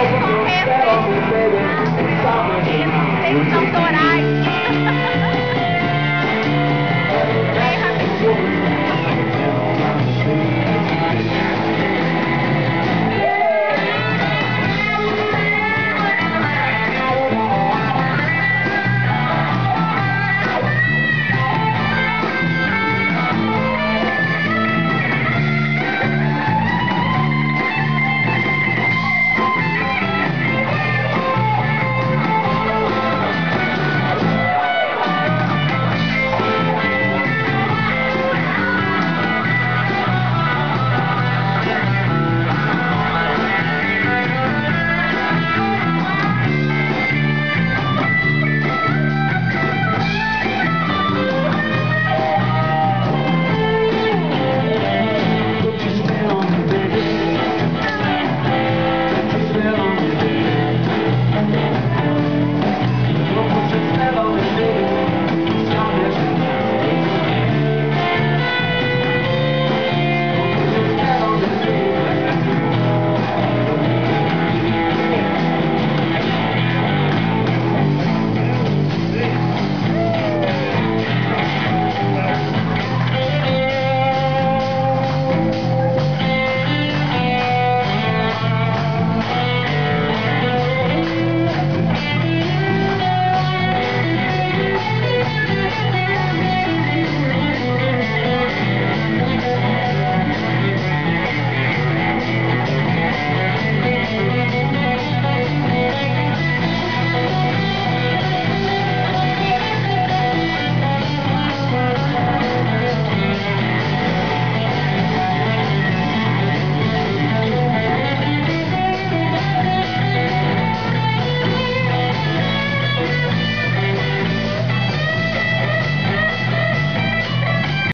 São Tomé, São Tomé, São